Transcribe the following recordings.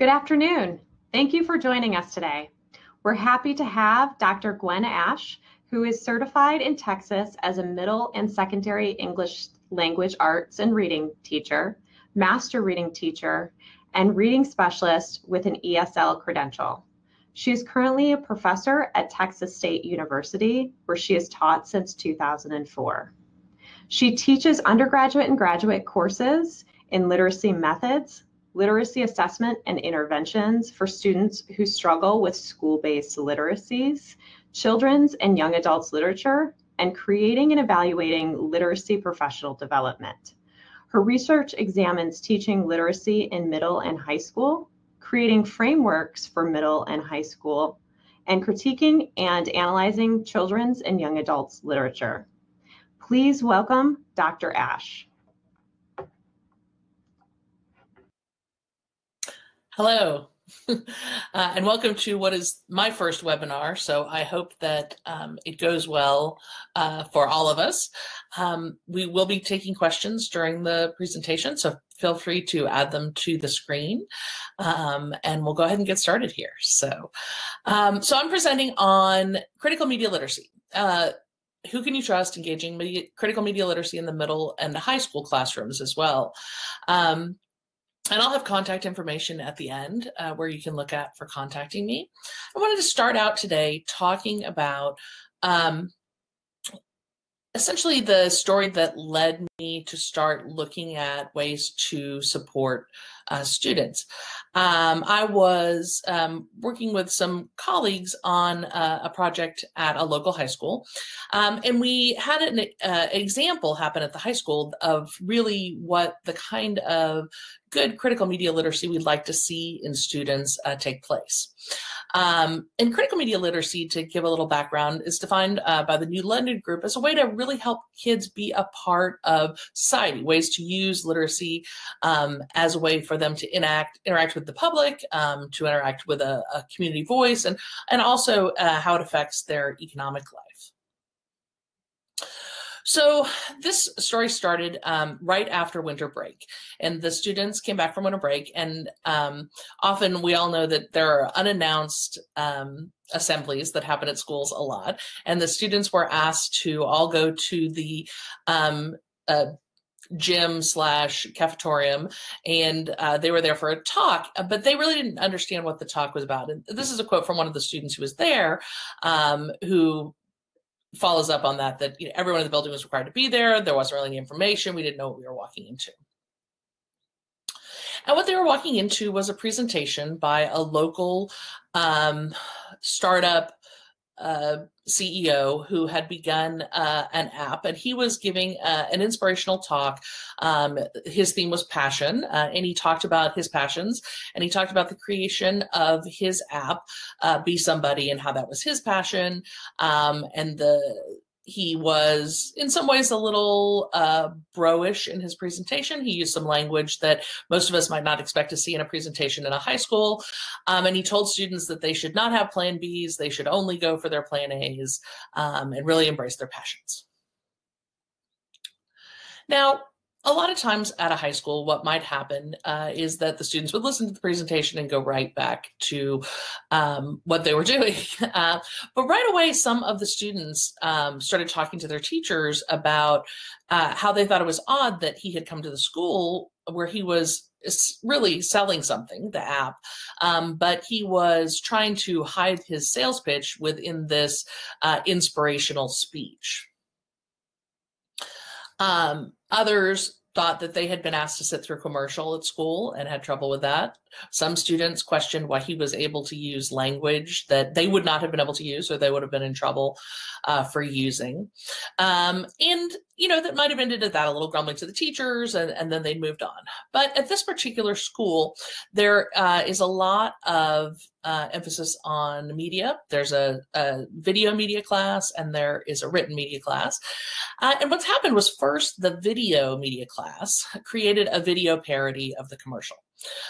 Good afternoon. Thank you for joining us today. We're happy to have Dr. Gwynne Ash, who is certified in Texas as a middle and secondary English language arts and reading teacher, master reading teacher, and reading specialist with an ESL credential. She is currently a professor at Texas State University, where she has taught since 2004. She teaches undergraduate and graduate courses in literacy methods, literacy assessment and interventions for students who struggle with school-based literacies, children's and young adults literature, and creating and evaluating literacy professional development. Her research examines teaching literacy in middle and high school, creating frameworks for middle and high school, and critiquing and analyzing children's and young adults literature. Please welcome Dr. Ash. Hello, uh, and welcome to what is my first webinar. So I hope that um, it goes well uh, for all of us. Um, we will be taking questions during the presentation, so feel free to add them to the screen. Um, and we'll go ahead and get started here. So, um, so I'm presenting on critical media literacy. Uh, who can you trust engaging media, critical media literacy in the middle and the high school classrooms as well? And I'll have contact information at the end uh, where you can look at for contacting me. I wanted to start out today talking about um, essentially the story that led me to start looking at ways to support uh, students. Um, I was um, working with some colleagues on uh, a project at a local high school, um, and we had an uh, example happen at the high school of really what the kind of good critical media literacy we'd like to see in students uh, take place. Um, and critical media literacy, to give a little background, is defined uh, by the New London Group as a way to really help kids be a part of society, ways to use literacy um, as a way for them to interact interact with the public, um, to interact with a, a, community voice, and and also uh, how it affects their economic life. So this story started um, right after winter break, and the students came back from winter break. And um, often we all know that there are unannounced um, assemblies that happen at schools a lot, and the students were asked to all go to the um, uh, gym slash cafetorium and uh, they were there for a talk but they really didn't understand what the talk was about. And this is a quote from one of the students who was there um, who follows up on that that you know, everyone in the building was required to be there. There wasn't really any information. We didn't know what we were walking into. And what they were walking into was a presentation by a local um, startup uh, CEO who had begun uh, an app, and he was giving uh, an inspirational talk. Um, his theme was passion, uh, and he talked about his passions, and he talked about the creation of his app, uh, Be Somebody, and how that was his passion, um, and the he was in some ways a little uh, bro-ish in his presentation. He used some language that most of us might not expect to see in a presentation in a high school. Um, and he told students that they should not have plan Bs, they should only go for their plan As um, and really embrace their passions. Now, a lot of times at a high school, what might happen uh, is that the students would listen to the presentation and go right back to um, what they were doing. Uh, but right away, some of the students um, started talking to their teachers about uh, how they thought it was odd that he had come to the school where he was really selling something, the app, um, but he was trying to hide his sales pitch within this uh, inspirational speech. Um, others thought that they had been asked to sit through commercial at school and had trouble with that. Some students questioned why he was able to use language that they would not have been able to use or they would have been in trouble uh, for using. Um, and, you know, that might have ended at that a little grumbling to the teachers and, and then they moved on. But at this particular school, there uh, is a lot of uh, emphasis on media. There's a, a, video media class and there is a written media class. Uh, and what's happened was first the video media class created a video parody of the commercial.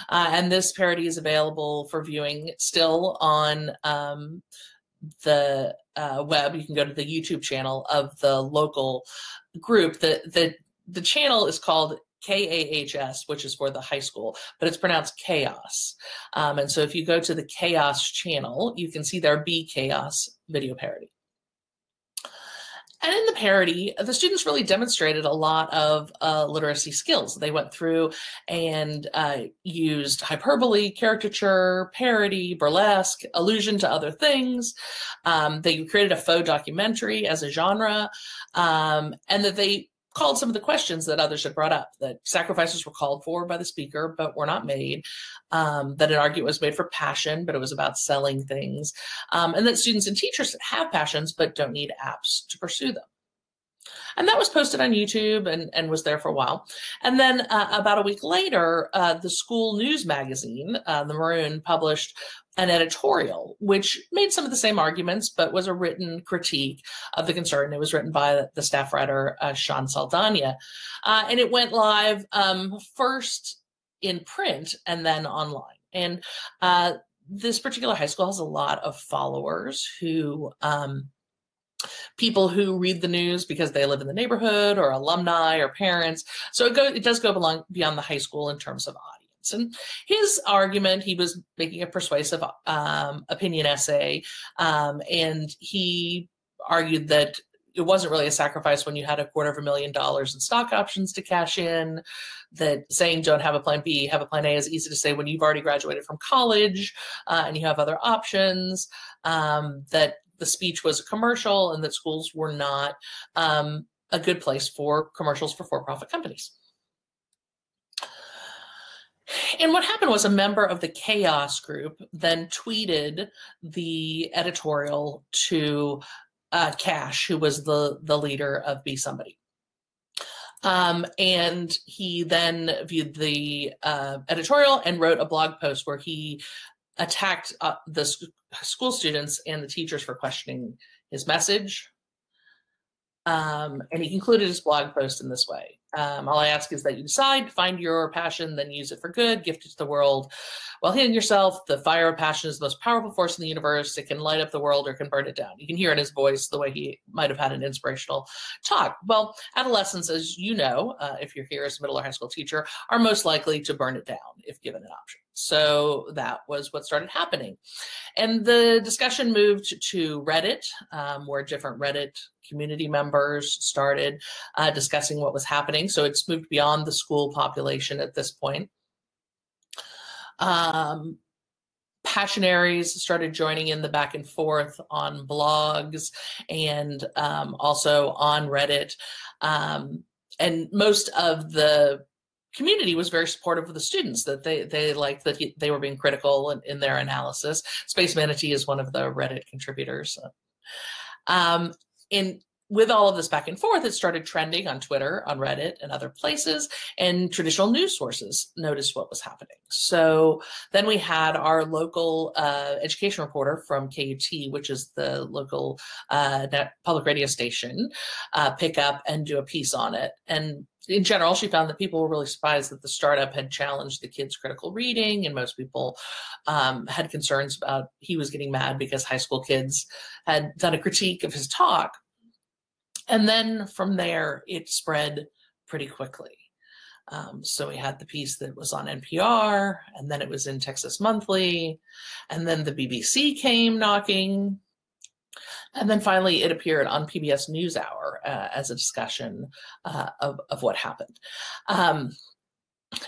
Uh, and this parody is available for viewing still on um, the uh, web. You can go to the YouTube channel of the local group. The, the, the channel is called KAHS, which is for the high school, but it's pronounced chaos. Um, and so if you go to the chaos channel, you can see their Be Chaos video parody. And in the parody, the students really demonstrated a lot of uh, literacy skills. They went through and uh, used hyperbole, caricature, parody, burlesque, allusion to other things. Um, they created a faux documentary as a genre, um, and that they called some of the questions that others had brought up that sacrifices were called for by the speaker but were not made. Um, that an argument was made for passion but it was about selling things. Um, and that students and teachers have passions but don't need apps to pursue them. And that was posted on YouTube and, and was there for a while. And then uh, about a week later, uh, the school news magazine, uh, the Maroon, published an editorial which made some of the same arguments, but was a written critique of the concern. It was written by the staff writer uh, Sean Saldana, uh, and it went live um, first in print and then online. And uh, this particular high school has a lot of followers who. Um, people who read the news because they live in the neighborhood or alumni or parents. So it, go, it does go belong, beyond the high school in terms of audience. And his argument, he was making a persuasive um, opinion essay, um, and he argued that it wasn't really a sacrifice when you had a quarter of a million dollars in stock options to cash in. That saying don't have a plan B, have a plan A is easy to say when you've already graduated from college uh, and you have other options. Um, that the speech was a commercial and that schools were not um, a good place for commercials for for-profit companies. And what happened was a member of the Chaos group then tweeted the editorial to uh, Cash, who was the, the leader of Be Somebody. Um, and he then viewed the uh, editorial and wrote a blog post where he attacked uh, the school students and the teachers for questioning his message. Um, and he concluded his blog post in this way. Um, all I ask is that you decide, find your passion, then use it for good, gift it to the world. While hitting yourself, the fire of passion is the most powerful force in the universe. It can light up the world or can burn it down. You can hear in his voice the way he might have had an inspirational talk. Well, adolescents, as you know, uh, if you're here as a middle or high school teacher, are most likely to burn it down if given an option. So that was what started happening. And the discussion moved to Reddit, um, where different Reddit community members started uh, discussing what was happening. So it's moved beyond the school population at this point. Um, passionaries started joining in the back and forth on blogs and um, also on Reddit. Um, and most of the community was very supportive of the students that they they liked that he, they were being critical in, in, their analysis. Space manatee is one of the reddit contributors. Um, in with all of this back and forth, it started trending on Twitter, on Reddit, and other places, and traditional news sources noticed what was happening. So then we had our local uh, education reporter from KUT, which is the local uh, public radio station, uh, pick up and do a piece on it. And in general, she found that people were really surprised that the startup had challenged the kids' critical reading, and most people um, had concerns about he was getting mad because high school kids had done a critique of his talk. And then from there, it spread pretty quickly. Um, so we had the piece that was on NPR, and then it was in Texas Monthly, and then the BBC came knocking. And then finally, it appeared on PBS NewsHour uh, as a discussion uh, of, of what happened. Um,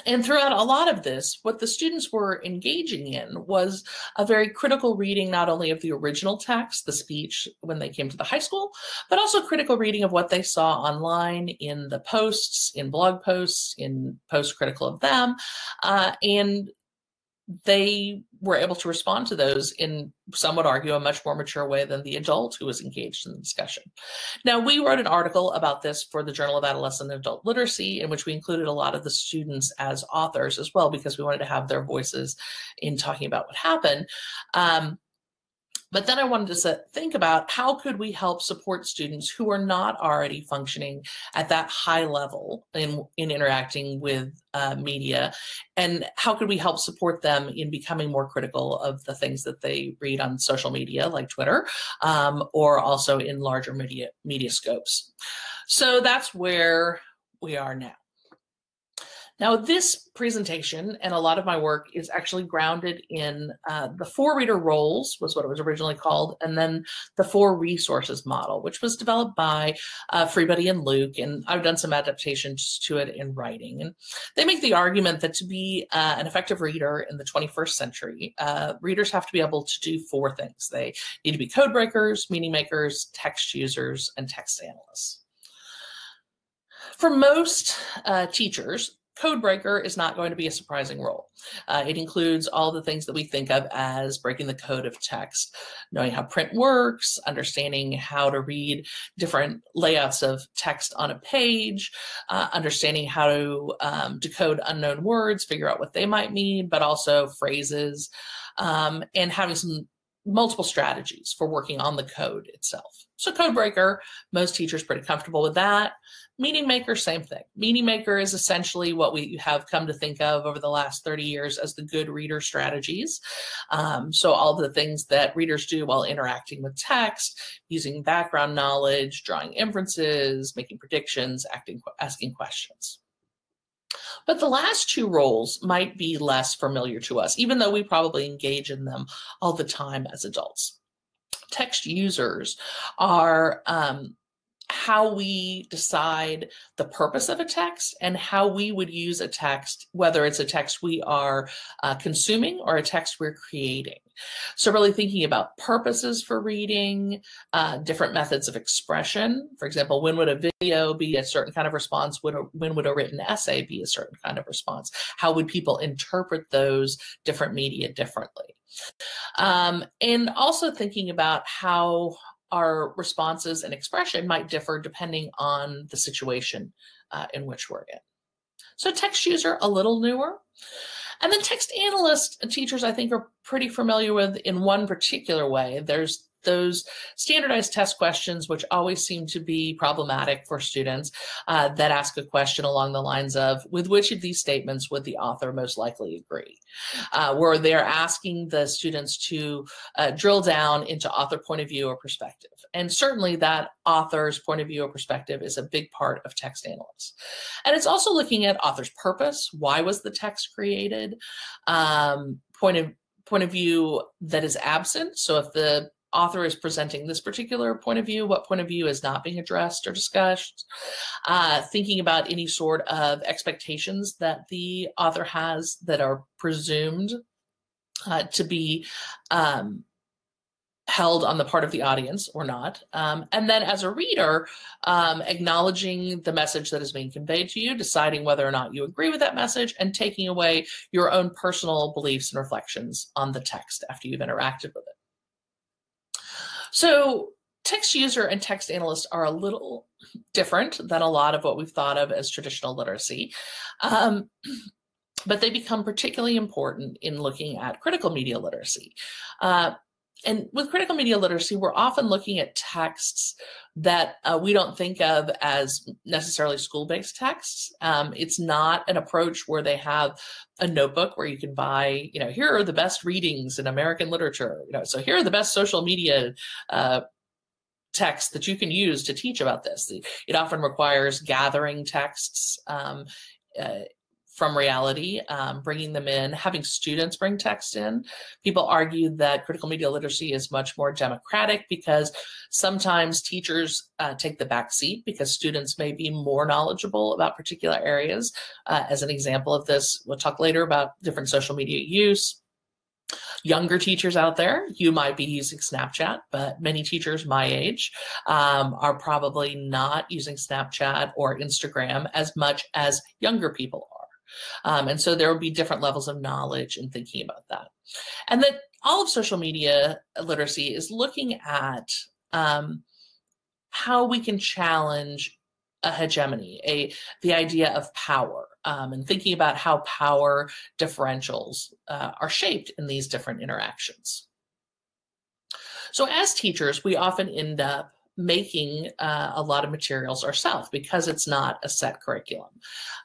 and throughout a lot of this, what the students were engaging in was a very critical reading, not only of the original text, the speech when they came to the high school, but also critical reading of what they saw online in the posts, in blog posts, in posts critical of them, uh, and they were able to respond to those in some would argue a much more mature way than the adult who was engaged in the discussion. Now, we wrote an article about this for the Journal of Adolescent and Adult Literacy, in which we included a lot of the students as authors as well, because we wanted to have their voices in talking about what happened. Um, but then I wanted to think about how could we help support students who are not already functioning at that high level in, in interacting with uh, media, and how could we help support them in becoming more critical of the things that they read on social media like Twitter, um, or also in larger media media scopes. So that's where we are now. Now, this presentation and a lot of my work is actually grounded in uh, the four reader roles, was what it was originally called, and then the four resources model, which was developed by uh, Freebody and Luke. And I've done some adaptations to it in writing. And they make the argument that to be uh, an effective reader in the 21st century, uh, readers have to be able to do four things they need to be code breakers, meaning makers, text users, and text analysts. For most uh, teachers, Codebreaker is not going to be a surprising role. Uh, it includes all the things that we think of as breaking the code of text, knowing how print works, understanding how to read different layouts of text on a page, uh, understanding how to um, decode unknown words, figure out what they might mean, but also phrases, um, and having some multiple strategies for working on the code itself. So Codebreaker, most teachers pretty comfortable with that. Meaning Maker, same thing. Meaning Maker is essentially what we have come to think of over the last 30 years as the good reader strategies. Um, so all the things that readers do while interacting with text, using background knowledge, drawing inferences, making predictions, acting, asking questions. But the last two roles might be less familiar to us, even though we probably engage in them all the time as adults. Text users are um, how we decide the purpose of a text and how we would use a text, whether it's a text we are uh, consuming or a text we're creating. So, really thinking about purposes for reading, uh, different methods of expression. For example, when would a video be a certain kind of response? Would when would a written essay be a certain kind of response? How would people interpret those different media differently? Um, and also thinking about how our responses and expression might differ depending on the situation uh, in which we're in. So text user, a little newer. And then text analyst teachers, I think, are pretty familiar with in one particular way. There's those standardized test questions, which always seem to be problematic for students uh, that ask a question along the lines of, with which of these statements would the author most likely agree? Uh, where they're asking the students to uh, drill down into author point of view or perspective. And certainly that author's point of view or perspective is a big part of text analysis. And it's also looking at author's purpose. Why was the text created? Um, point of point of view that is absent. So if the author is presenting this particular point of view, what point of view is not being addressed or discussed, uh, thinking about any sort of expectations that the author has that are presumed uh, to be um, held on the part of the audience or not. Um, and then as a reader, um, acknowledging the message that is being conveyed to you, deciding whether or not you agree with that message, and taking away your own personal beliefs and reflections on the text after you've interacted with it. So text user and text analyst are a little different than a lot of what we've thought of as traditional literacy. Um, but they become particularly important in looking at critical media literacy. Uh, and with critical media literacy, we're often looking at texts that uh, we don't think of as necessarily school-based texts. Um, it's not an approach where they have a notebook where you can buy, you know, here are the best readings in American literature. You know, so here are the best social media uh, texts that you can use to teach about this. It often requires gathering texts. Um, uh, from reality, um, bringing them in, having students bring text in. People argue that critical media literacy is much more democratic because sometimes teachers uh, take the back seat because students may be more knowledgeable about particular areas. Uh, as an example of this, we'll talk later about different social media use. Younger teachers out there, you might be using Snapchat, but many teachers my age um, are probably not using Snapchat or Instagram as much as younger people are. Um, and so there will be different levels of knowledge and thinking about that. And that all of social media literacy is looking at um, how we can challenge a hegemony, a the idea of power, um, and thinking about how power differentials uh, are shaped in these different interactions. So as teachers, we often end up making uh, a lot of materials ourselves because it's not a set curriculum.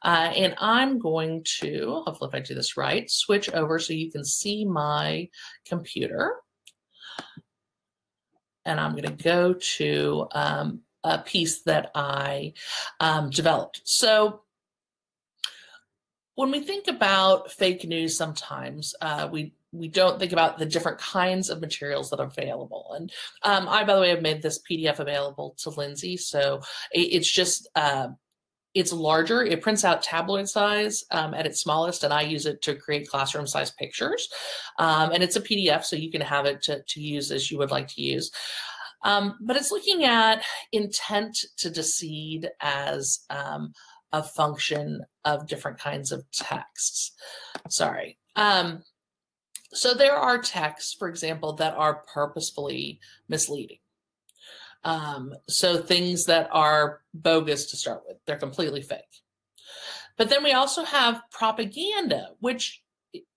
Uh, and I'm going to, hopefully if I do this right, switch over so you can see my computer. And I'm going to go to um, a piece that I um, developed. So when we think about fake news, sometimes uh, we we don't think about the different kinds of materials that are available. And um, I, by the way, have made this PDF available to Lindsay, so it, it's just uh, it's larger. It prints out tabloid size um, at its smallest, and I use it to create classroom size pictures. Um, and it's a PDF, so you can have it to, to use as you would like to use. Um, but it's looking at intent to deceive as um, a function of different kinds of texts. Sorry. Um, so there are texts, for example, that are purposefully misleading. Um, so things that are bogus to start with, they're completely fake. But then we also have propaganda, which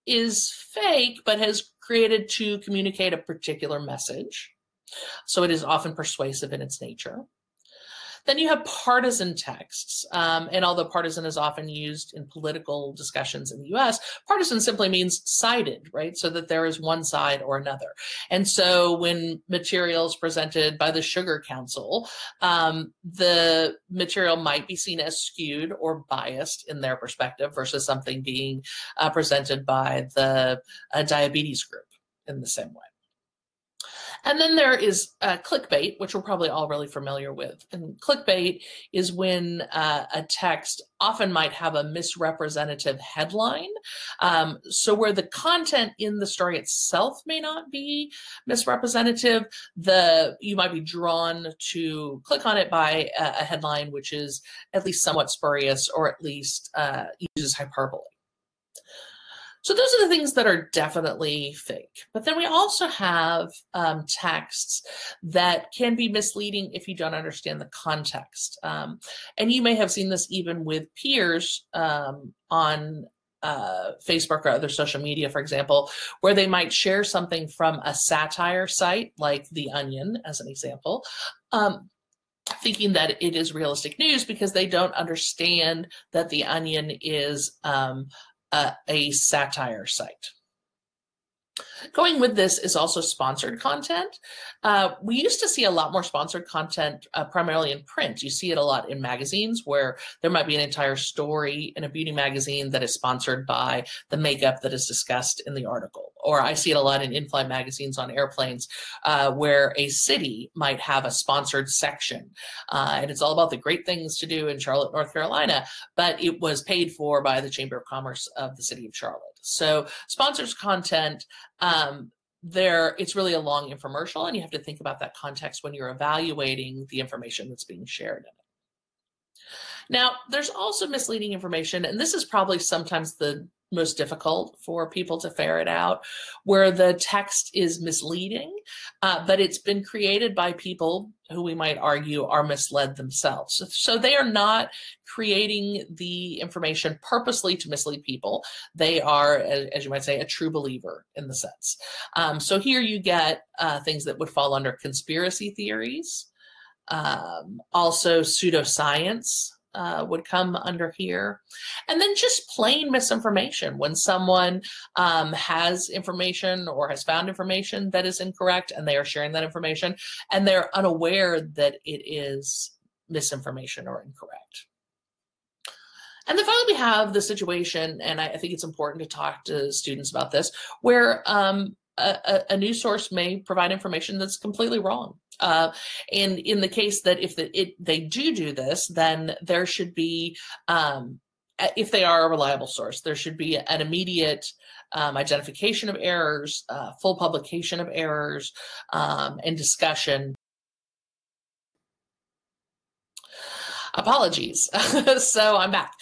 is fake, but has created to communicate a particular message. So it is often persuasive in its nature. Then you have partisan texts. Um, and although partisan is often used in political discussions in the US, partisan simply means sided, right? So that there is one side or another. And so when materials presented by the Sugar Council, um, the material might be seen as skewed or biased in their perspective versus something being uh, presented by the uh, diabetes group in the same way. And then there is uh, clickbait, which we're probably all really familiar with. And clickbait is when uh, a text often might have a misrepresentative headline. Um, so where the content in the story itself may not be misrepresentative, the you might be drawn to click on it by a, a headline which is at least somewhat spurious or at least uh, uses hyperbole. So those are the things that are definitely fake. But then we also have um, texts that can be misleading if you don't understand the context. Um, and you may have seen this even with peers um, on uh, Facebook or other social media, for example, where they might share something from a satire site like The Onion, as an example. Um, thinking that it is realistic news because they don't understand that the onion is um, a, a satire site. Going with this is also sponsored content. Uh, we used to see a lot more sponsored content uh, primarily in print. You see it a lot in magazines where there might be an entire story in a beauty magazine that is sponsored by the makeup that is discussed in the article. Or I see it a lot in in-flight magazines on airplanes uh, where a city might have a sponsored section. Uh, and it's all about the great things to do in Charlotte, North Carolina, but it was paid for by the Chamber of Commerce of the city of Charlotte. So sponsors content um, there it's really a long infomercial and you have to think about that context when you're evaluating the information that's being shared in it. Now, there's also misleading information, and this is probably sometimes the most difficult for people to ferret out, where the text is misleading, uh, but it's been created by people who we might argue are misled themselves. So, they are not creating the information purposely to mislead people. They are, as you might say, a true believer in the sense. Um, so here you get uh, things that would fall under conspiracy theories, um, also pseudoscience uh, would come under here. And then just plain misinformation when someone um, has information or has found information that is incorrect and they are sharing that information and they're unaware that it is misinformation or incorrect. And then finally, we have the situation, and I, I think it's important to talk to students about this, where um, a, a, news source may provide information that's completely wrong. Uh, and in the case that if the, it, they do do this, then there should be, um, if they are a reliable source, there should be an immediate um, identification of errors, uh, full publication of errors, um, and discussion apologies. so I'm back.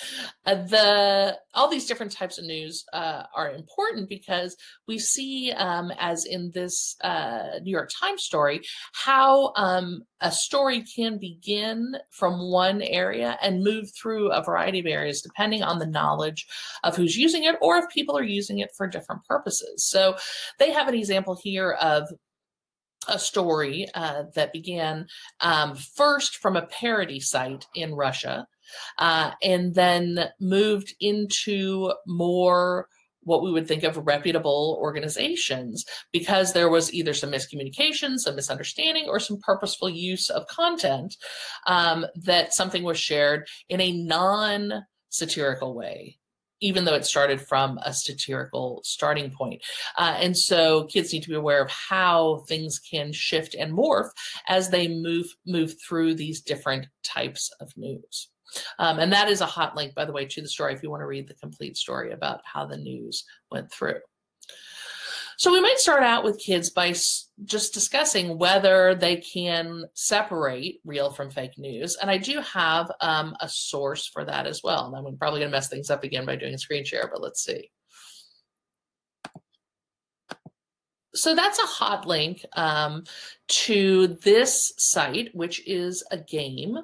Uh, the all these different types of news uh, are important because we see, um, as in this uh, New York Times story, how um, a story can begin from one area and move through a variety of areas depending on the knowledge of who's using it or if people are using it for different purposes. So they have an example here of a story uh, that began um, first from a parody site in Russia uh, and then moved into more what we would think of reputable organizations because there was either some miscommunication, some misunderstanding, or some purposeful use of content um, that something was shared in a non satirical way even though it started from a satirical starting point. Uh, and so kids need to be aware of how things can shift and morph as they move move through these different types of news. Um, and that is a hot link, by the way, to the story if you want to read the complete story about how the news went through. So we might start out with kids by just discussing whether they can separate real from fake news. And I do have um, a source for that as well. And I'm probably going to mess things up again by doing a screen share, but let's see. So that's a hot link um, to this site, which is a game.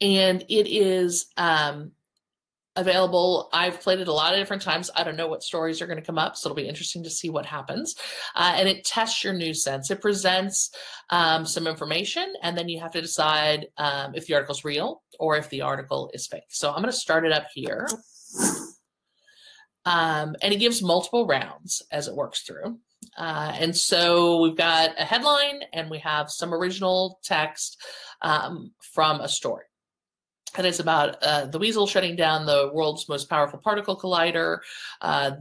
And it is um, available. I've played it a lot of different times. I don't know what stories are going to come up, so it'll be interesting to see what happens. Uh, and it tests your news sense. It presents um, some information, and then you have to decide um, if the article is real or if the article is fake. So I'm going to start it up here. Um, and it gives multiple rounds as it works through. Uh, and so we've got a headline and we have some original text um, from a story and it's about uh, the weasel shutting down the world's most powerful particle collider. Uh,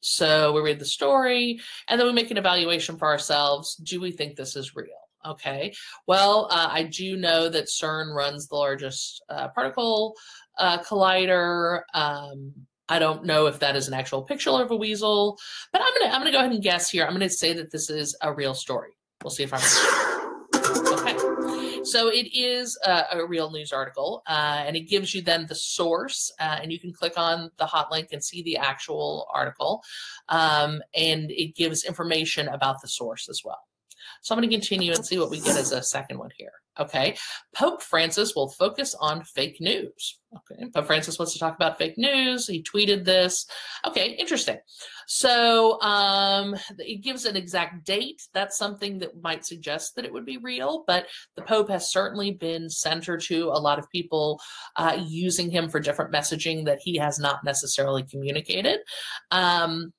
so we read the story and then we make an evaluation for ourselves. Do we think this is real? Okay. Well, uh, I do know that CERN runs the largest uh, particle uh, collider. Um, I don't know if that is an actual picture of a weasel, but I'm gonna I'm gonna go ahead and guess here. I'm gonna say that this is a real story. We'll see if I'm so it is a, a real news article, uh, and it gives you then the source, uh, and you can click on the hot link and see the actual article, um, and it gives information about the source as well. So I'm going to continue and see what we get as a second one here. Okay. Pope Francis will focus on fake news. Okay. Pope Francis wants to talk about fake news. He tweeted this. Okay. Interesting. So um, it gives an exact date. That's something that might suggest that it would be real, but the Pope has certainly been center to a lot of people uh, using him for different messaging that he has not necessarily communicated. Um,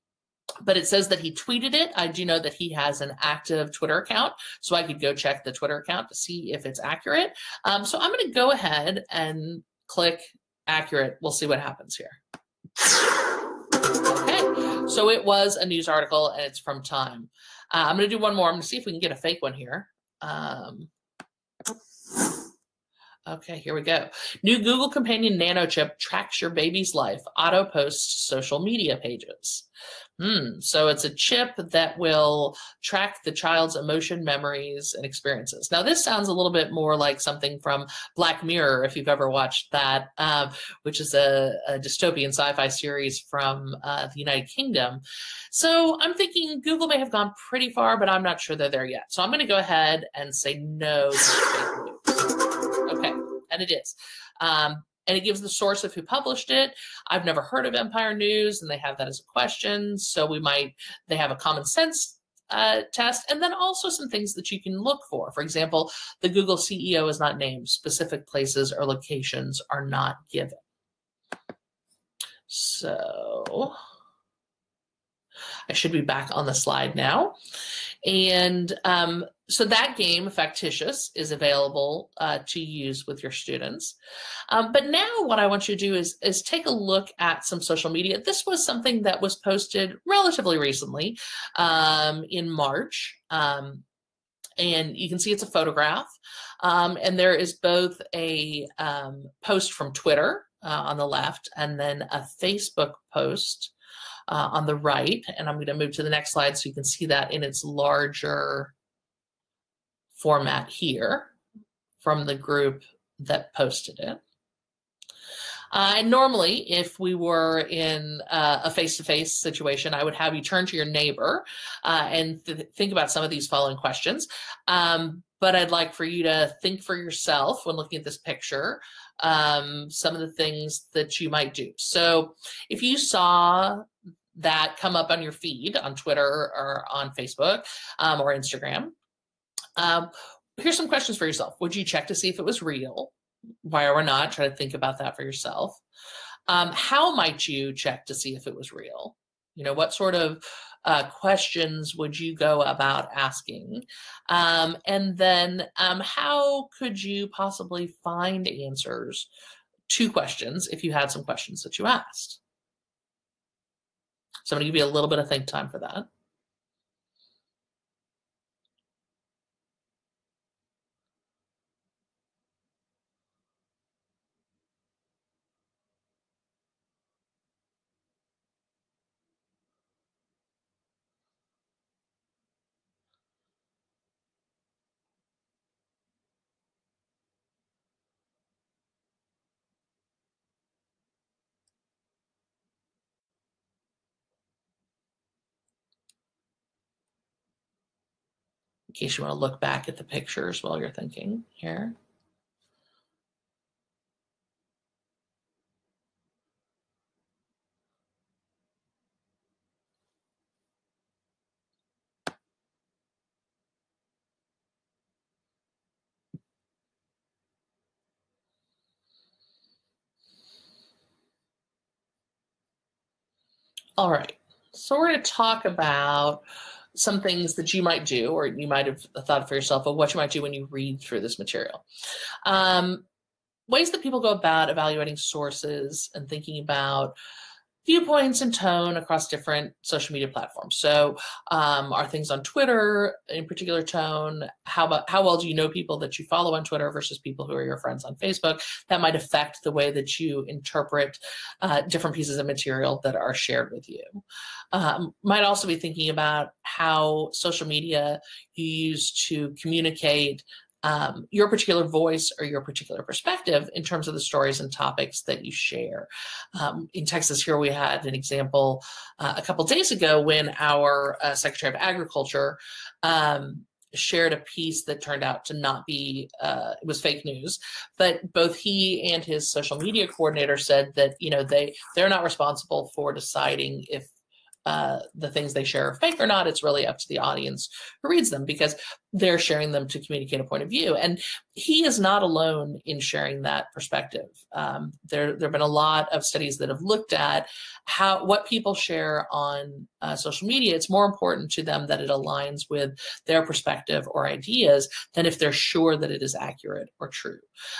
but it says that he tweeted it. I do know that he has an active Twitter account, so I could go check the Twitter account to see if it's accurate. Um, so I'm going to go ahead and click accurate. We'll see what happens here. Okay, so it was a news article and it's from Time. Uh, I'm going to do one more. I'm going to see if we can get a fake one here. Um, Okay, here we go. New Google Companion Nano Chip tracks your baby's life, auto posts social media pages. Hmm, so it's a chip that will track the child's emotion, memories, and experiences. Now, this sounds a little bit more like something from Black Mirror, if you've ever watched that, um, which is a, a dystopian sci fi series from uh, the United Kingdom. So I'm thinking Google may have gone pretty far, but I'm not sure they're there yet. So I'm going to go ahead and say no and it is. Um, and it gives the source of who published it. I've never heard of Empire News, and they have that as a question. So we might, they have a common sense uh, test, and then also some things that you can look for. For example, the Google CEO is not named, specific places or locations are not given. So I should be back on the slide now. And um, so that game, Factitious, is available uh, to use with your students. Um, but now what I want you to do is, is take a look at some social media. This was something that was posted relatively recently um, in March. Um, and you can see it's a photograph. Um, and there is both a um, post from Twitter uh, on the left and then a Facebook post uh, on the right. And I'm going to move to the next slide so you can see that in its larger format here from the group that posted it. Uh, and normally, if we were in uh, a face-to-face situation, I would have you turn to your neighbor uh, and th think about some of these following questions. Um, but I'd like for you to think for yourself when looking at this picture, um, some of the things that you might do. So if you saw that come up on your feed on Twitter or on Facebook um, or Instagram. Um, here's some questions for yourself. Would you check to see if it was real? Why or not? Try to think about that for yourself. Um, how might you check to see if it was real? You know, what sort of uh, questions would you go about asking? Um, and then um, how could you possibly find answers to questions if you had some questions that you asked. So I'm going to give you a little bit of think time for that. Case you want to look back at the pictures while you're thinking here. All right, so we're going to talk about some things that you might do, or you might have thought for yourself of what you might do when you read through this material. Um, ways that people go about evaluating sources and thinking about viewpoints and tone across different social media platforms. So, um, are things on Twitter in particular tone? How about how well do you know people that you follow on Twitter versus people who are your friends on Facebook? That might affect the way that you interpret uh, different pieces of material that are shared with you. Um, might also be thinking about how social media you use to communicate um, your particular voice or your particular perspective in terms of the stories and topics that you share. Um, in Texas, here we had an example uh, a couple days ago when our uh, Secretary of Agriculture um, shared a piece that turned out to not be uh, it was fake news but both he and his social media coordinator said that you know they they're not responsible for deciding if uh, the things they share are fake or not. It's really up to the audience who reads them because they're sharing them to communicate a point of view. And he is not alone in sharing that perspective. Um, there, there have been a lot of studies that have looked at how what people share on uh, social media. It's more important to them that it aligns with their perspective or ideas than if they're sure that it is accurate or true.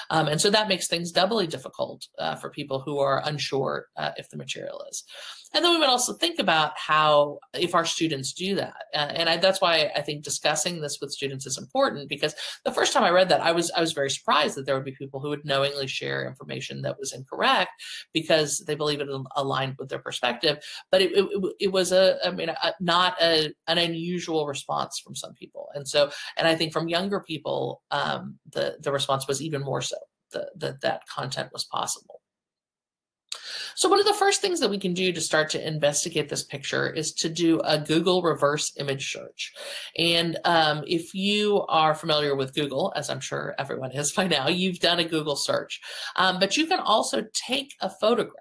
Um, and so that makes things doubly difficult uh, for people who are unsure uh, if the material is. And then we would also think about how, if our students do that. Uh, and I, that's why I think discussing this with students is important because the first time I read that, I was I was very surprised that there would be people who would knowingly share information that was incorrect because they believe it aligned with their perspective. But it, it, it was a, I mean, a, not a, an unusual response from some people. And so, and I think from younger people, um, the, the response was even more so that that content was possible. So one of the first things that we can do to start to investigate this picture is to do a Google reverse image search. And um, if you are familiar with Google, as I'm sure everyone is by now, you've done a Google search. Um, but you can also take a photograph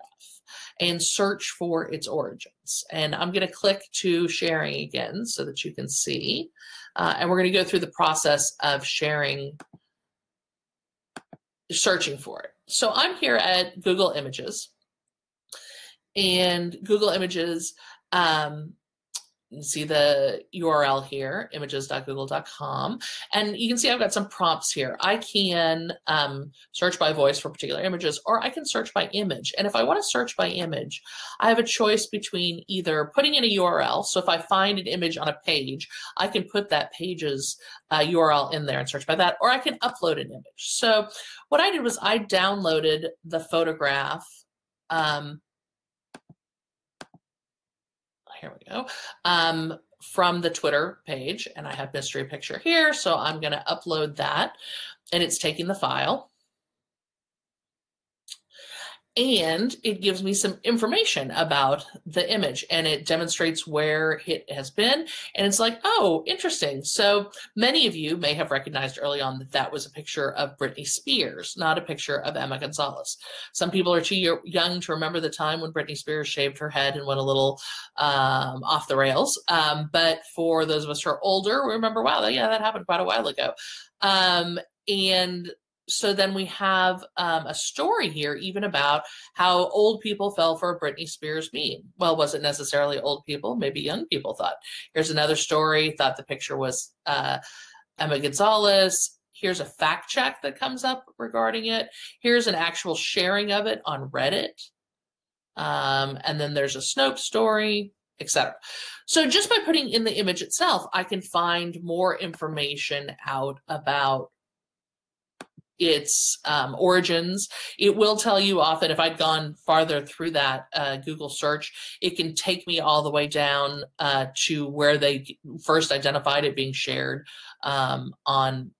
and search for its origins. And I'm going to click to sharing again so that you can see. Uh, and we're going to go through the process of sharing, searching for it. So I'm here at Google Images and Google Images. Um, see the URL here, images.google.com. And you can see I've got some prompts here. I can um, search by voice for particular images, or I can search by image. And if I want to search by image, I have a choice between either putting in a URL. So if I find an image on a page, I can put that page's uh, URL in there and search by that, or I can upload an image. So what I did was I downloaded the photograph um, here we go, um, from the Twitter page. And I have mystery picture here. So I'm going to upload that and it's taking the file and it gives me some information about the image and it demonstrates where it has been and it's like oh interesting. So many of you may have recognized early on that that was a picture of britney spears not a picture of emma gonzalez. Some people are too young to remember the time when britney spears shaved her head and went a little um, off the rails um, but for those of us who are older we remember wow yeah that happened quite a while ago. Um, and so then we have um, a story here even about how old people fell for a Britney Spears meme. Well, was it necessarily old people? Maybe young people thought. Here's another story, thought the picture was uh, Emma Gonzalez. Here's a fact check that comes up regarding it. Here's an actual sharing of it on Reddit. Um, and then there's a Snopes story, etc. So just by putting in the image itself, I can find more information out about its um, origins. It will tell you often, if I'd gone farther through that uh, Google search, it can take me all the way down uh, to where they first identified it being shared um, on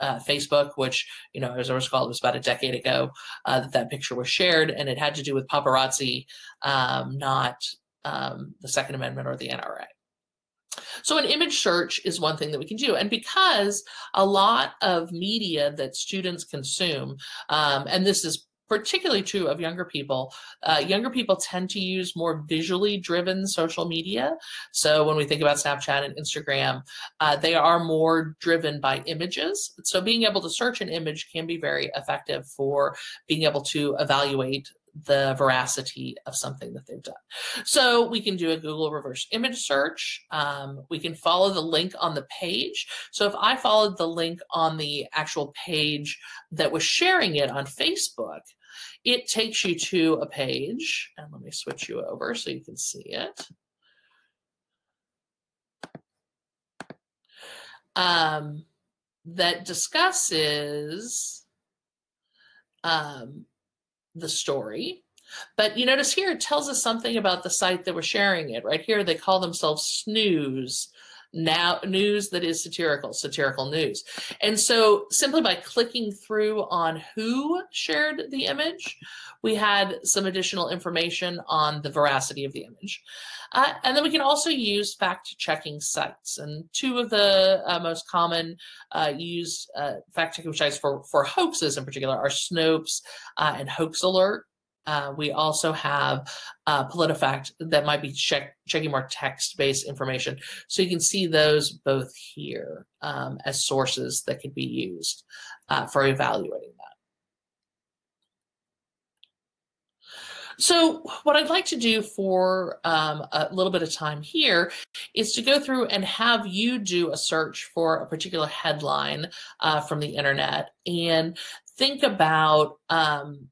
uh, Facebook, which, you know, as I recall, it was about a decade ago uh, that that picture was shared, and it had to do with paparazzi, um, not um, the Second Amendment or the NRA. So an image search is one thing that we can do. And because a lot of media that students consume, um, and this is particularly true of younger people. Uh, younger people tend to use more visually driven social media. So when we think about Snapchat and Instagram, uh, they are more driven by images. So being able to search an image can be very effective for being able to evaluate the veracity of something that they've done. So we can do a Google reverse image search. Um, we can follow the link on the page. So if I followed the link on the actual page that was sharing it on Facebook, it takes you to a page. And let me switch you over so you can see it. Um, that discusses um, the story. But you notice here it tells us something about the site that we're sharing it. Right here, they call themselves Snooze, now news that is satirical, satirical news. And so simply by clicking through on who shared the image, we had some additional information on the veracity of the image. Uh, and then we can also use fact checking sites. And two of the uh, most common uh, used uh, fact checking sites for, for hoaxes in particular are Snopes uh, and Hoax Alert. Uh, we also have uh, PolitiFact that might be check, checking more text-based information. So you can see those both here um, as sources that could be used uh, for evaluating that. So what I'd like to do for um, a little bit of time here is to go through and have you do a search for a particular headline uh, from the internet and think about um,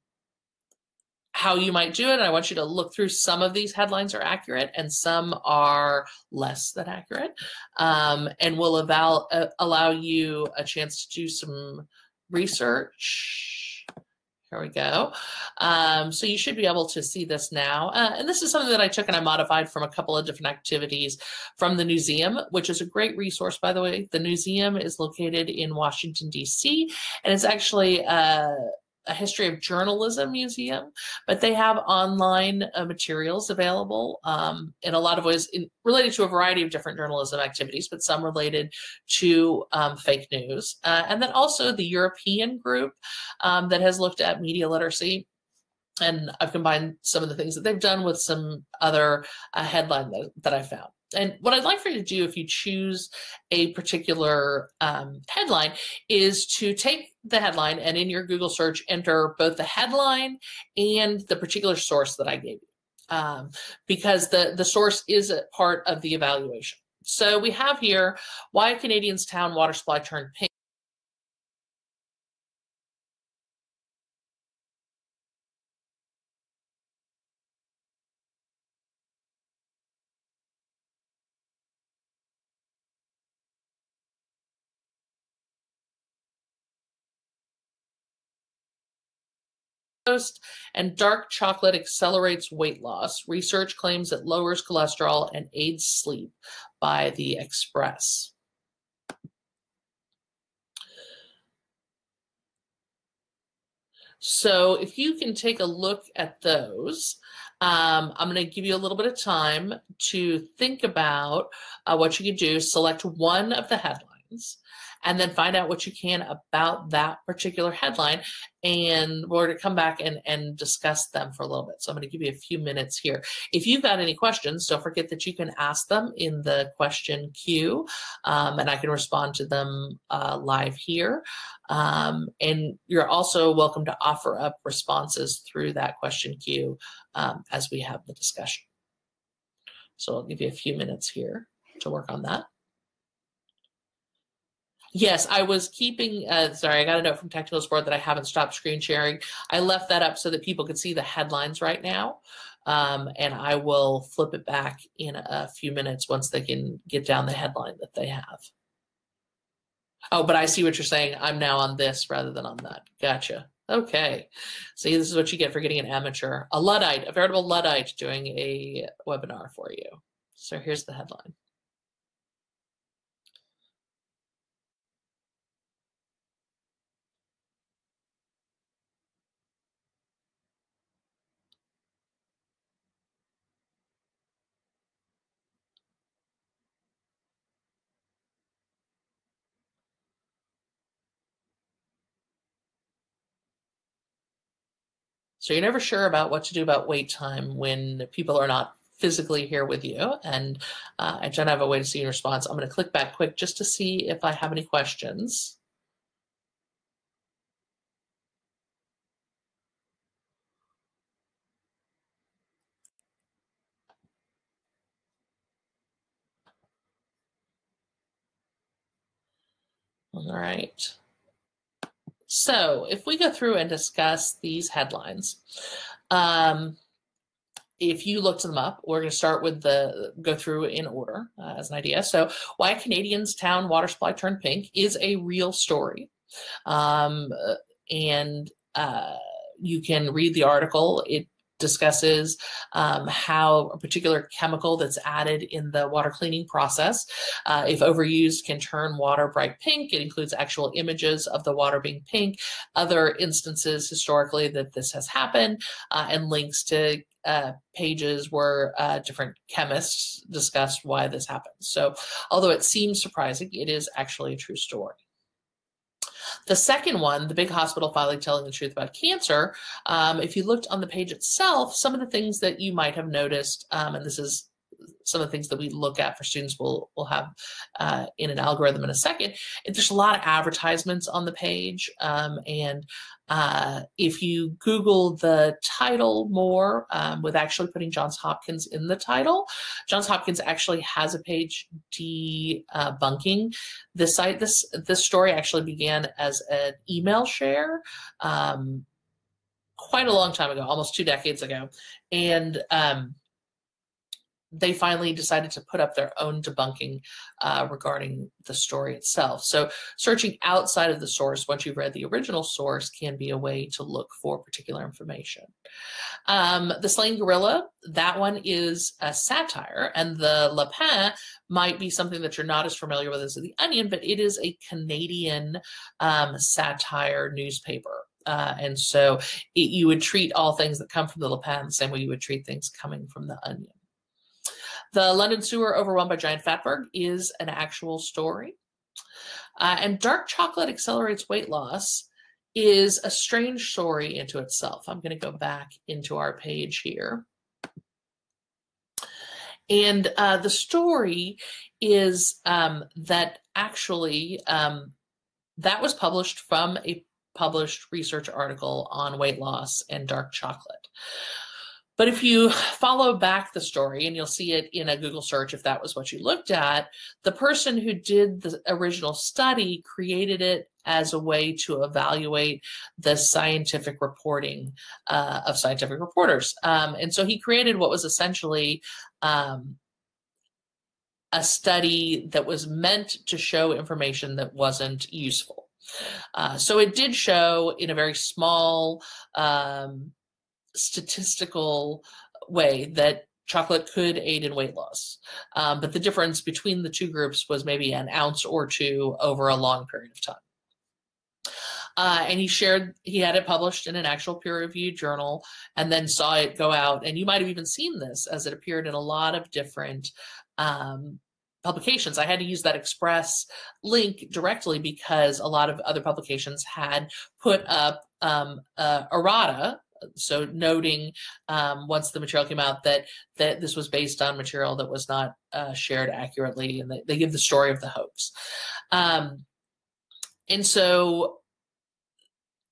how you might do it. I want you to look through some of these headlines are accurate and some are less than accurate. Um, and will eval- uh, allow you a chance to do some research. Here we go. Um, so you should be able to see this now. Uh, and this is something that I took and I modified from a couple of different activities from the Newseum, which is a great resource, by the way. The Newseum is located in Washington, D.C., and it's actually uh, a history of journalism museum, but they have online uh, materials available um, in a lot of ways in, related to a variety of different journalism activities, but some related to um, fake news. Uh, and then also the European group um, that has looked at media literacy. And I've combined some of the things that they've done with some other uh, headline that, that I found. And what I'd like for you to do if you choose a particular um, headline is to take the headline and in your Google search enter both the headline and the particular source that I gave you. Um, because the, the source is a part of the evaluation. So we have here why Canadian's town water supply turned pink. And dark chocolate accelerates weight loss. Research claims it lowers cholesterol and aids sleep by the Express. So if you can take a look at those, um, I'm going to give you a little bit of time to think about uh, what you could do. Select one of the headlines and then find out what you can about that particular headline and we're going to come back and, and discuss them for a little bit. So I'm going to give you a few minutes here. If you've got any questions, don't forget that you can ask them in the question queue um, and I can respond to them uh, live here. Um, and you're also welcome to offer up responses through that question queue um, as we have the discussion. So I'll give you a few minutes here to work on that. Yes, I was keeping, uh, sorry, I got a note from Technical Support that I haven't stopped screen sharing. I left that up so that people could see the headlines right now. Um, and I will flip it back in a few minutes once they can get down the headline that they have. Oh, but I see what you're saying. I'm now on this rather than on that. Gotcha. Okay. See, this is what you get for getting an amateur, a Luddite, a veritable Luddite doing a webinar for you. So here's the headline. So you're never sure about what to do about wait time when people are not physically here with you. And uh, I don't have a way to see your response. I'm going to click back quick just to see if I have any questions. All right. So if we go through and discuss these headlines, um, if you looked them up, we're going to start with the go through in order uh, as an idea. So, why Canadian's town water supply turned pink is a real story, um, and uh, you can read the article. It discusses um, how a particular chemical that's added in the water cleaning process, uh, if overused, can turn water bright pink. It includes actual images of the water being pink, other instances historically that this has happened, uh, and links to uh, pages where uh, different chemists discuss why this happens. So, although it seems surprising, it is actually a true story. The second one, the big hospital finally telling the truth about cancer, um, if you looked on the page itself, some of the things that you might have noticed, um, and this is some of the things that we look at for students will will have uh, in an algorithm in a second. There's a lot of advertisements on the page, um, and uh, if you Google the title more um, with actually putting Johns Hopkins in the title, Johns Hopkins actually has a page debunking the site. This this story actually began as an email share. Um, quite a long time ago, almost two decades ago, and um, they finally decided to put up their own debunking uh, regarding the story itself. So, searching outside of the source, once you've read the original source, can be a way to look for particular information. Um, the Slain Gorilla, that one is a satire, and the Lapin might be something that you're not as familiar with as the Onion, but it is a Canadian um, satire newspaper. Uh, and so it, you would treat all things that come from the Lapin the same way you would treat things coming from the Onion. The London sewer overwhelmed by giant fatberg is an actual story. Uh, and dark chocolate accelerates weight loss is a strange story into itself. I'm going to go back into our page here. And uh, the story is um, that actually um, that was published from a published research article on weight loss and dark chocolate. But if you follow back the story, and you'll see it in a Google search if that was what you looked at, the person who did the original study created it as a way to evaluate the scientific reporting uh, of scientific reporters. Um, and so he created what was essentially um, a study that was meant to show information that wasn't useful. Uh, so it did show in a very small um, statistical way that chocolate could aid in weight loss. Um, but the difference between the two groups was maybe an ounce or two over a long period of time. Uh, and he shared, he had it published in an actual peer reviewed journal and then saw it go out. And you might have even seen this as it appeared in a lot of different um, publications. I had to use that express link directly because a lot of other publications had put up um, uh, errata so noting um, once the material came out that that this was based on material that was not uh, shared accurately, and they, give the story of the hoax. Um, and so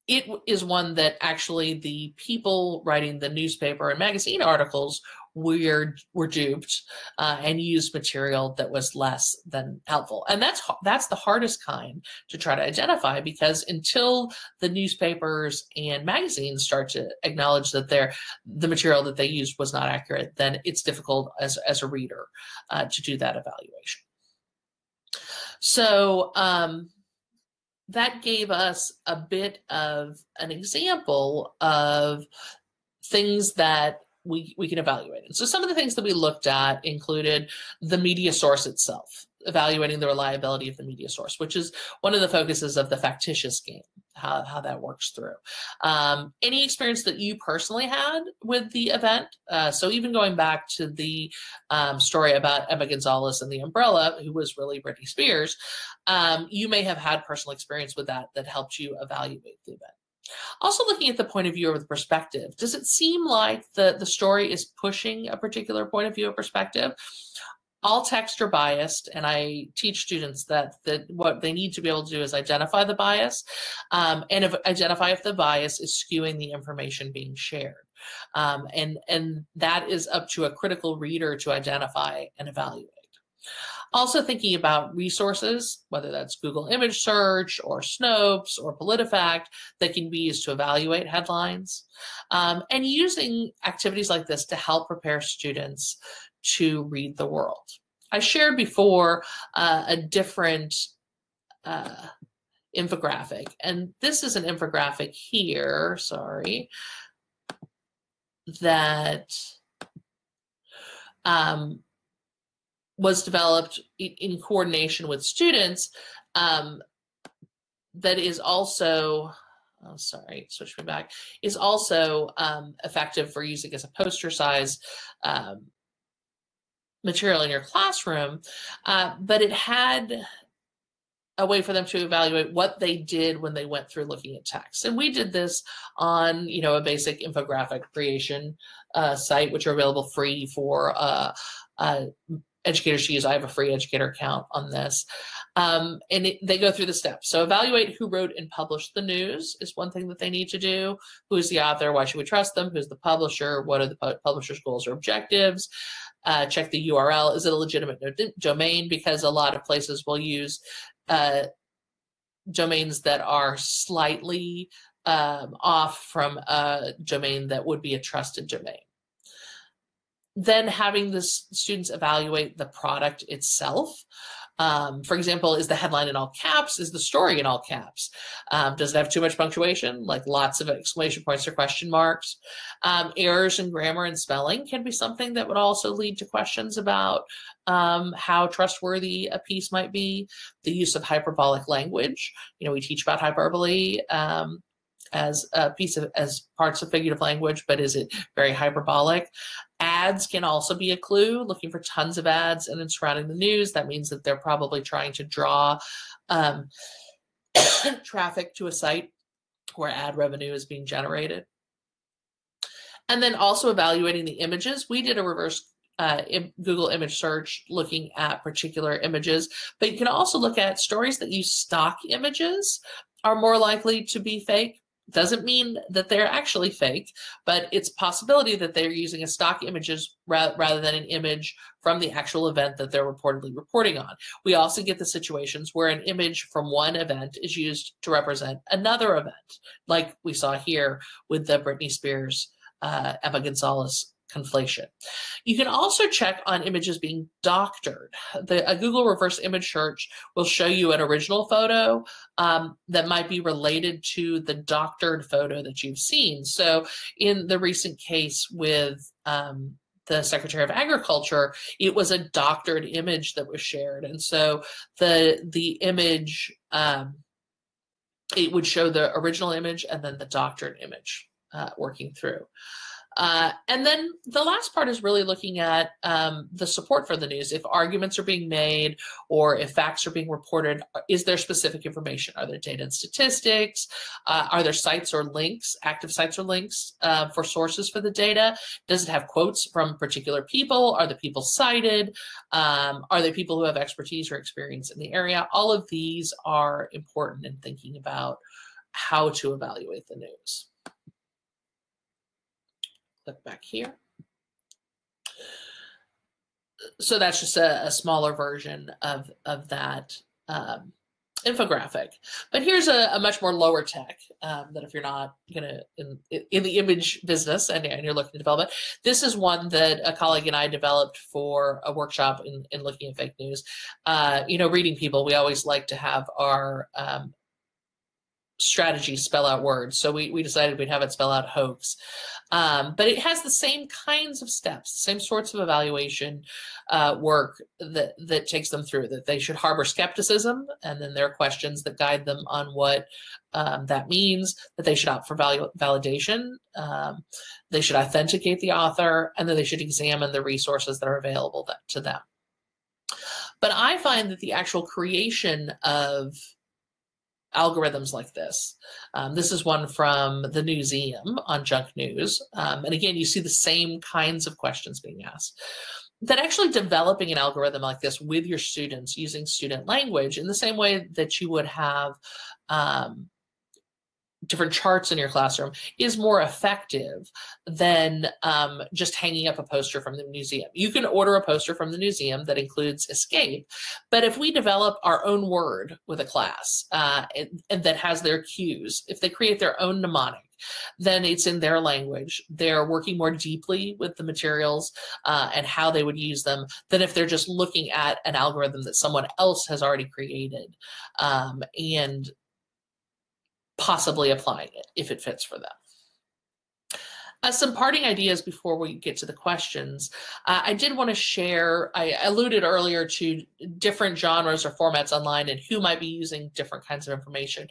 it is one that actually the people writing the newspaper and magazine articles we're were duped uh, and used material that was less than helpful. And that's that's the hardest kind to try to identify because until the newspapers and magazines start to acknowledge that their the material that they used was not accurate then it's difficult as as a reader uh, to do that evaluation. So um, that gave us a bit of an example of things that we, we can evaluate. And so some of the things that we looked at included the media source itself, evaluating the reliability of the media source, which is one of the focuses of the factitious game, how, how that works through. Um, any experience that you personally had with the event? Uh, so even going back to the um, story about Emma Gonzalez and the umbrella, who was really Britney Spears, um, you may have had personal experience with that that helped you evaluate the event. Also looking at the point of view or the perspective, does it seem like the, the story is pushing a particular point of view or perspective? All texts are biased, and I teach students that that what they need to be able to do is identify the bias, um, and if, identify if the bias is skewing the information being shared, um, and and that is up to a critical reader to identify and evaluate. Also thinking about resources, whether that's Google image search or Snopes or PolitiFact that can be used to evaluate headlines. Um, and using activities like this to help prepare students to read the world. I shared before uh, a different uh, infographic, and this is an infographic here, sorry, that um, was developed in coordination with students um, that is also oh, sorry, switch me back, is also um, effective for using as a poster size um, material in your classroom. Uh, but it had a way for them to evaluate what they did when they went through looking at text. And we did this on, you know, a basic infographic creation uh, site, which are available free for uh, uh, educators to use. I have a free educator account on this. Um, and it, they go through the steps. So evaluate who wrote and published the news is one thing that they need to do. Who is the author? Why should we trust them? Who's the publisher? What are the publisher's goals or objectives? Uh, check the URL. Is it a legitimate domain? Because a lot of places will use uh, domains that are slightly um, off from a domain that would be a trusted domain then having the students evaluate the product itself. Um, for example, is the headline in all caps? Is the story in all caps? Um, does it have too much punctuation, like lots of exclamation points or question marks? Um, errors in grammar and spelling can be something that would also lead to questions about um, how trustworthy a piece might be. The use of hyperbolic language. You know, we teach about hyperbole um, as a piece of as parts of figurative language, but is it very hyperbolic? Ads can also be a clue. Looking for tons of ads and then surrounding the news, that means that they're probably trying to draw um, traffic to a site where ad revenue is being generated. And then also evaluating the images. We did a reverse uh, Google image search looking at particular images, but you can also look at stories that use stock images are more likely to be fake doesn't mean that they're actually fake, but it's possibility that they're using a stock images ra- rather than an image from the actual event that they're reportedly reporting on. We also get the situations where an image from one event is used to represent another event, like we saw here with the Britney Spears uh, Emma Gonzalez conflation. You can also check on images being doctored. The, a Google reverse image search will show you an original photo um, that might be related to the doctored photo that you've seen. So in the recent case with um, the Secretary of Agriculture, it was a doctored image that was shared. And so the the image um, it would show the original image and then the doctored image uh, working through. Uh, and then the last part is really looking at um, the support for the news. If arguments are being made or if facts are being reported, is there specific information? Are there data and statistics? Uh, are there sites or links, active sites or links uh, for sources for the data? Does it have quotes from particular people? Are the people cited? Um, are they people who have expertise or experience in the area? All of these are important in thinking about how to evaluate the news click back here. so that's just a, a, smaller version of of that um, infographic. But here's a, a, much more lower tech um, that if you're not gonna in, in the image business and, and, you're looking to develop it, this is one that a colleague and I developed for a workshop in, in looking at fake news. Uh, you know, reading people, we always like to have our um, strategy spell out words. So we, we decided we'd have it spell out hoax. Um, but it has the same kinds of steps, the same sorts of evaluation uh, work that, that takes them through, that they should harbor skepticism, and then there are questions that guide them on what um, that means, that they should opt for validation, um, they should authenticate the author, and then they should examine the resources that are available to them. But I find that the actual creation of algorithms like this. Um, this is one from the Newseum on Junk News. Um, and again, you see the same kinds of questions being asked. That actually developing an algorithm like this with your students using student language in the same way that you would have um, different charts in your classroom is more effective than um, just hanging up a poster from the Newseum. You can order a poster from the Newseum that includes escape, but if we develop our own word with a class uh, and, and that has their cues, if they create their own mnemonic, then it's in their language. They're working more deeply with the materials uh, and how they would use them than if they're just looking at an algorithm that someone else has already created. Um, and possibly applying it if it fits for them. Uh, some parting ideas before we get to the questions. Uh, I did want to share, I alluded earlier to different genres or formats online and who might be using different kinds of information.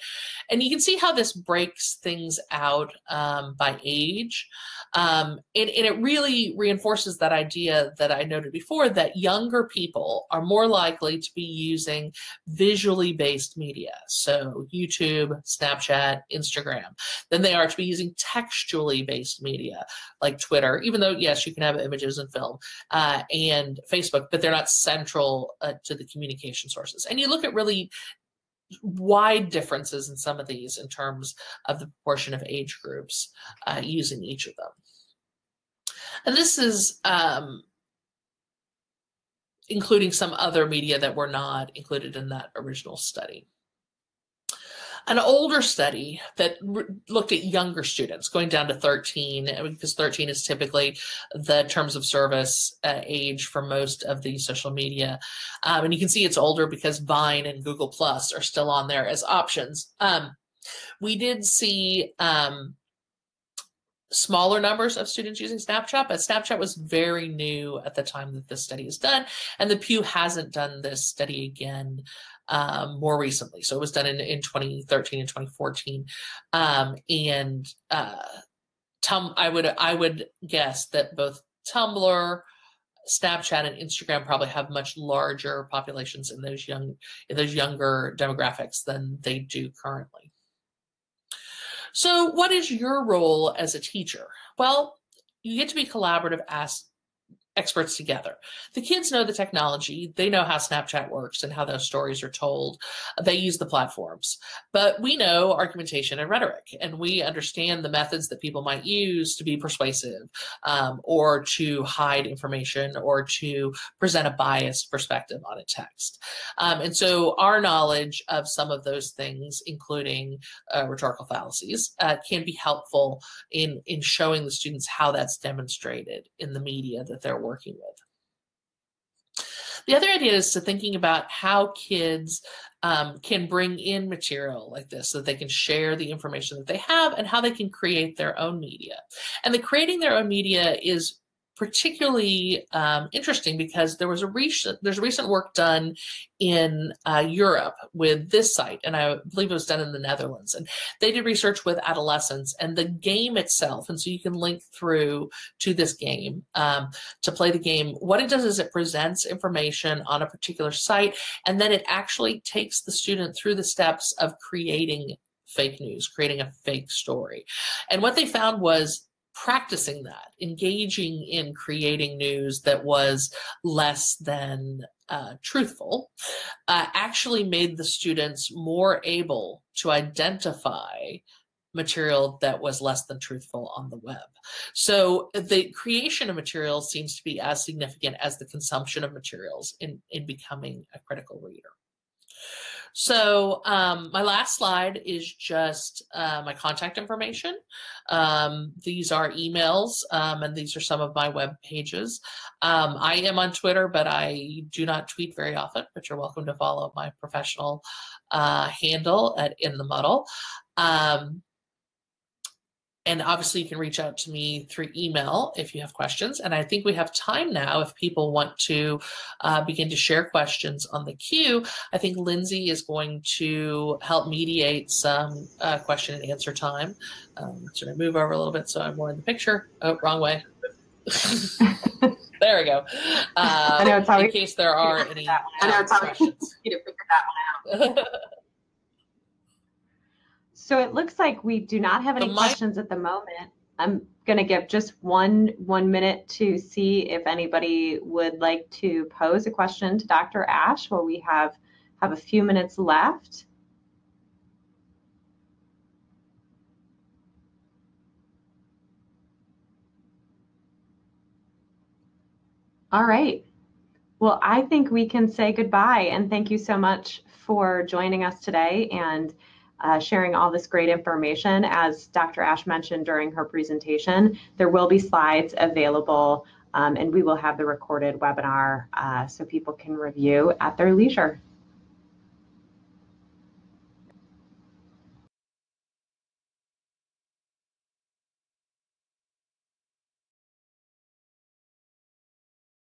And you can see how this breaks things out um, by age. Um, and, and it really reinforces that idea that I noted before that younger people are more likely to be using visually based media, so YouTube, Snapchat, Instagram, than they are to be using textually based media like Twitter, even though, yes, you can have images and film, uh, and Facebook, but they're not central uh, to the communication sources. And you look at really wide differences in some of these in terms of the proportion of age groups uh, using each of them. And this is um, including some other media that were not included in that original study. An older study that looked at younger students, going down to 13, because 13 is typically the terms of service uh, age for most of the social media. Um, and you can see it's older because Vine and Google Plus are still on there as options. Um, we did see um, smaller numbers of students using Snapchat, but Snapchat was very new at the time that this study is done. And the Pew hasn't done this study again um, more recently. So it was done in, in 2013 and 2014. Um, and uh, I would I would guess that both Tumblr, Snapchat, and Instagram probably have much larger populations in those young in those younger demographics than they do currently. So, what is your role as a teacher? Well, you get to be collaborative as experts together. The kids know the technology, they know how Snapchat works and how those stories are told. They use the platforms. But we know argumentation and rhetoric, and we understand the methods that people might use to be persuasive um, or to hide information or to present a biased perspective on a text. Um, and so our knowledge of some of those things, including uh, rhetorical fallacies, uh, can be helpful in, in showing the students how that's demonstrated in the media that they're working with. The other idea is to thinking about how kids um, can bring in material like this so that they can share the information that they have and how they can create their own media. And the creating their own media is particularly um, interesting because there was a recent there's recent work done in uh, Europe with this site, and I believe it was done in the Netherlands. And they did research with adolescents and the game itself. And so you can link through to this game um, to play the game. What it does is it presents information on a particular site, and then it actually takes the student through the steps of creating fake news, creating a fake story. And what they found was practicing that, engaging in creating news that was less than uh, truthful, uh, actually made the students more able to identify material that was less than truthful on the web. So the creation of materials seems to be as significant as the consumption of materials in, in becoming a critical reader. So um, my last slide is just uh, my contact information. Um, these are emails, um, and these are some of my web pages. Um, I am on Twitter, but I do not tweet very often. But you're welcome to follow my professional uh, handle at In the Muddle. Um, and obviously, you can reach out to me through email if you have questions. And I think we have time now if people want to uh, begin to share questions on the queue. I think Lindsay is going to help mediate some uh, question and answer time. Um, so I move over a little bit so I'm more in the picture. Oh, wrong way. there we go. Um, I know it's in case there are any I know it's questions. You to figure that one out. So it looks like we do not have any my- questions at the moment. I'm going to give just one one minute to see if anybody would like to pose a question to Dr. Ash while we have have a few minutes left. All right. Well, I think we can say goodbye and thank you so much for joining us today and uh, sharing all this great information. As Dr. Ash mentioned during her presentation, there will be slides available um, and we will have the recorded webinar uh, so people can review at their leisure.